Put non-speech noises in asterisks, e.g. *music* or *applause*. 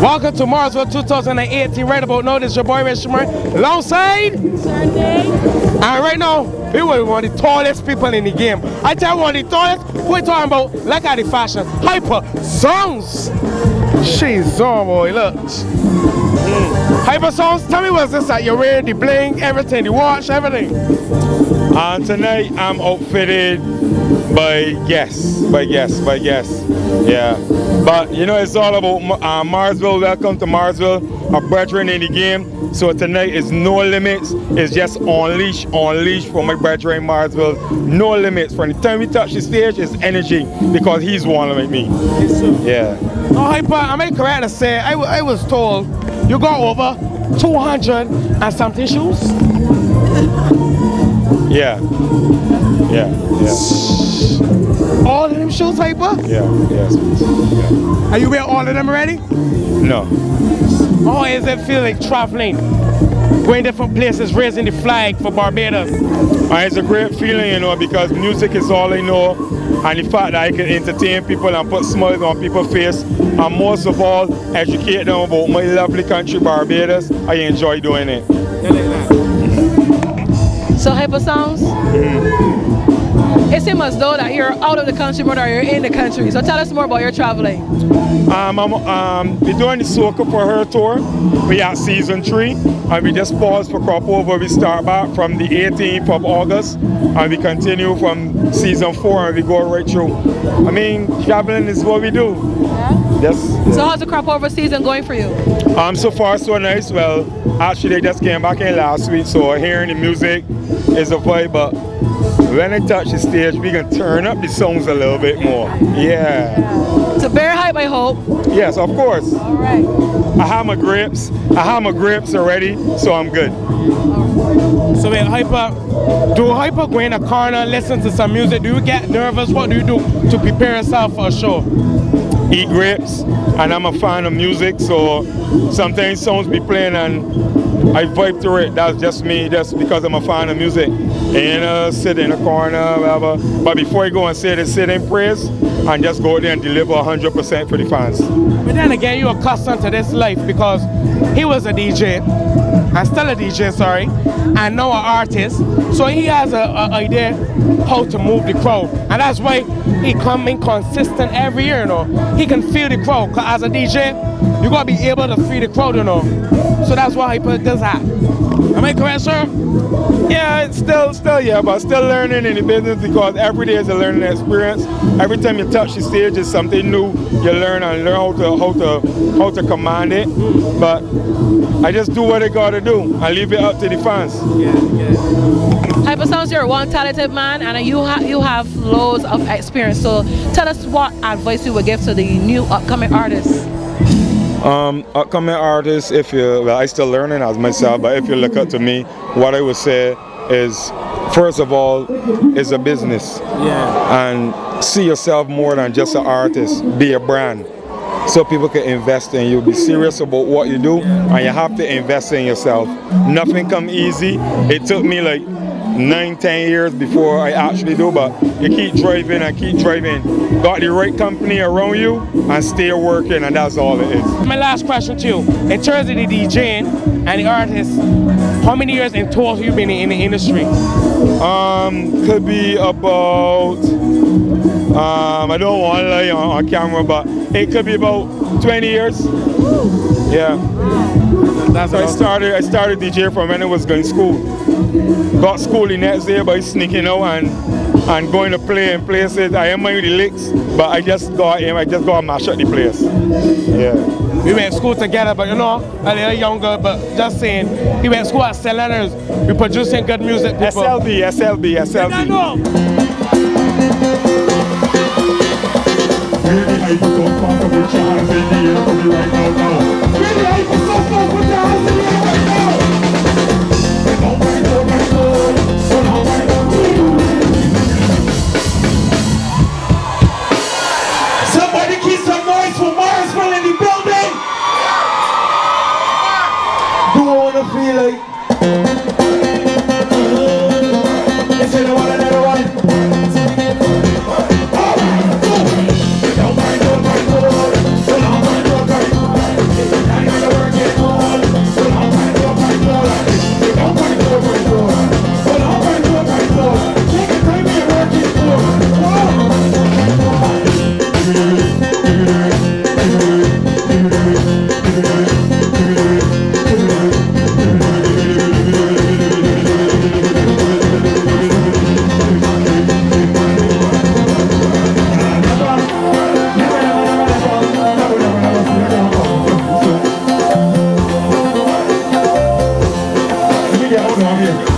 Welcome to Marzville 2018. Right about now, this is your boy Rich alongside Sunday. And right now, we were one of the tallest people in the game. I tell you one of the tallest, we're talking about, like at the fashion, Hypa Sounds. She's on, boy, look. Mm. Hypa Sounds, tell me what's this that you're wearing, the bling, everything, the watch, everything. And tonight I'm outfitted by Guess, by Guess, by Guess. Yeah. But you know, it's all about uh, Marzville. Welcome to Marzville, a brethren in the game. So tonight is no limits. It's just unleash, unleash for my brethren Marzville. No limits. From the time we touch the stage, it's energy because he's one like me. Yeah. Oh, Hypa, am I correct to say, I, I was told you got over 200 and something shoes? *laughs* Yeah. Yeah. Yeah. All of them shoes, Hypa? Yeah. Yes. Yeah. Are you wear all of them already? No. Oh, does it feel like traveling? Going different places, raising the flag for Barbados? Uh, it's a great feeling, you know, because music is all I know. And the fact that I can entertain people and put smiles on people's face, and most of all, educate them about my lovely country, Barbados, I enjoy doing it. So Hypa Sounds, mm. it seems as though that you're out of the country more than you're in the country. So tell us more about your traveling. Um, I'm um, we doing the Soca for her tour. We at season three, and we just pause for crop over. We start back from the 18th of August, and we continue from season four, and we go right through. I mean, traveling is what we do. Yeah. Yes. So how's the crop over season going for you? Um, so far so nice. Well, actually they just came back in last week, so hearing the music is a vibe. But when I touch the stage, we can turn up the songs a little bit more. Yeah. It's a very hype, I hope. Yes, of course. All right. I have my grips. I have my grips already, so I'm good. So wait, Hypa, do Hypa go in a corner, listen to some music? Do you get nervous? What do you do to prepare yourself for a show? Eat grapes, and I'm a fan of music, so sometimes songs be playing and I vibe to it. That's just me, just because I'm a fan of music. And uh, sit in a corner, whatever. But before I go and sit, sit in praise and just go there and deliver 100% for the fans. But then again, you're accustomed to this life because he was a DJ, and still a DJ, sorry, and now an artist. So he has a, a idea how to move the crowd, and that's why he coming consistent every year. You know, he can feel the crowd. Cause as a DJ, you gotta be able to feel the crowd. You know, so that's why he put this hat. Am I correct, sir? Yeah, it's still, still, yeah, but still learning in the business because every day is a learning experience. Every time you touch the stage, is something new. You learn and learn how to how to how to command it. But I just do what I gotta do. I leave it up to the fans. Yeah, yeah. Hypa Sounds, you're one talented man, and you have you have loads of experience. So tell us what advice you would give to the new upcoming artists. Um, upcoming artists, if you, well, I still learning as myself, but if you look up to me, what I would say is, first of all, is a business. Yeah. And see yourself more than just an artist. Be a brand. So people can invest in you. Be serious about what you do, and you have to invest in yourself. Nothing come easy. It took me like nine, ten years before I actually do, but you keep driving and keep driving. Got the right company around you and stay working, and that's all it is. My last question to you, in terms of the DJing and the artists, how many years in total have you been in the industry? Um, could be about, um, I don't want to lie on, on camera, but it could be about 20 years. Yeah. That's so I started. I started DJ from when I was going to school. Got school the next day by sneaking out and and going to play in places. I am mind the licks, but I just got him. I just got to mash up the place. Yeah. We went to school together, but you know, a little younger. But just saying, he went to school at St. Leonard's. We producing good music. People. SLB, SLB, SLB. on here.